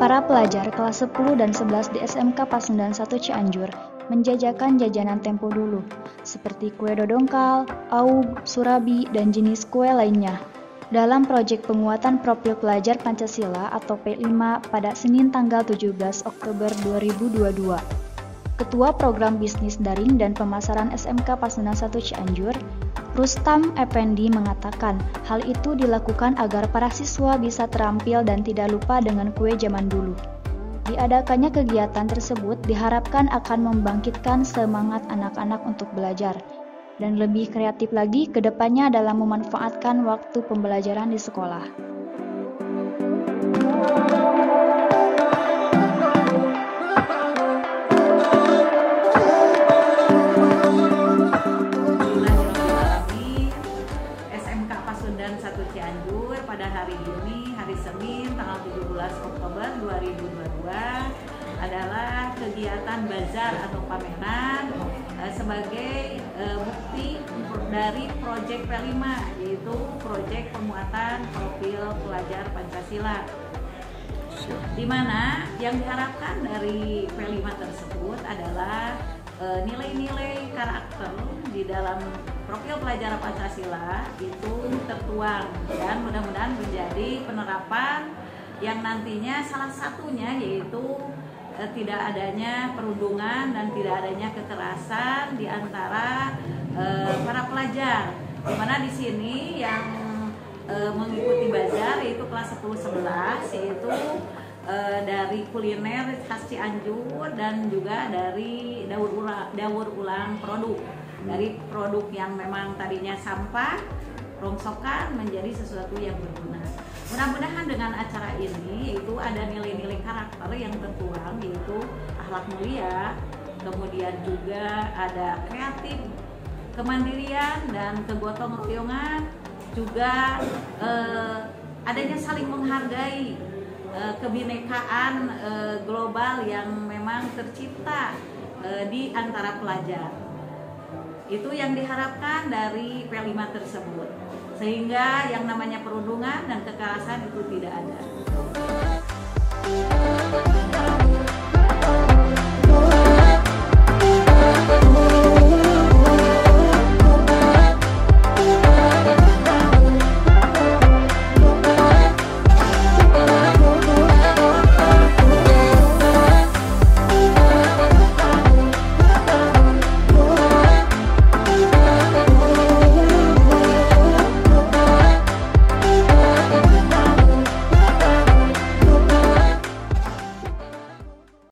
Para pelajar kelas 10 dan 11 di SMK Pasundan 1 Cianjur menjajakan jajanan tempo dulu, seperti kue dodongkal, aug, surabi, dan jenis kue lainnya. Dalam proyek penguatan profil pelajar Pancasila atau P5 pada Senin tanggal 17 Oktober 2022. Ketua Program Bisnis Daring dan Pemasaran SMK Pasundan 1 Cianjur, Rustam Effendi mengatakan hal itu dilakukan agar para siswa bisa terampil dan tidak lupa dengan kue zaman dulu. Diadakannya kegiatan tersebut diharapkan akan membangkitkan semangat anak-anak untuk belajar dan lebih kreatif lagi ke depannya dalam memanfaatkan waktu pembelajaran di sekolah. Cianjur pada hari ini, hari Senin, tanggal 17 Oktober 2022 adalah kegiatan bazar atau pameran uh, sebagai uh, bukti dari proyek P5 yaitu proyek penguatan profil pelajar Pancasila. Di mana yang diharapkan dari P5 tersebut adalah eh, nilai-nilai e, karakter di dalam profil pelajar Pancasila itu tertuang dan mudah-mudahan menjadi penerapan yang nantinya salah satunya yaitu eh, tidak adanya perundungan dan tidak adanya kekerasan di antara eh, para pelajar. Di mana di sini yang eh, mengikuti bazar yaitu kelas 10 11 yaitu dari kuliner khas Cianjur dan juga dari daur ulang daur ulang produk. Dari produk yang memang tadinya sampah rongsokan menjadi sesuatu yang berguna. Mudah-mudahan dengan acara ini itu ada nilai-nilai karakter yang tertuang yaitu akhlak mulia, kemudian juga ada kreatif, kemandirian dan kegotong royongan, juga eh, adanya saling menghargai eh, kebinekaan eh, global yang memang tercipta eh, di antara pelajar. Itu yang diharapkan dari P5 tersebut. Sehingga yang namanya perundungan dan kekerasan itu tidak ada.